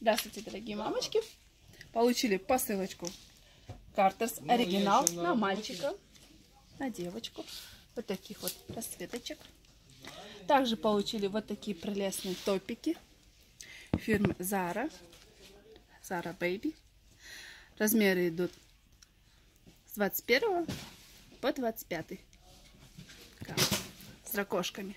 Здравствуйте, дорогие мамочки. Получили посылочку Картерс оригинал на мальчика, на девочку. Вот таких вот расцветочек. Также получили вот такие прелестные топики фирмы Zara. Zara Baby. Размеры идут с 21 по 25. С ракошками.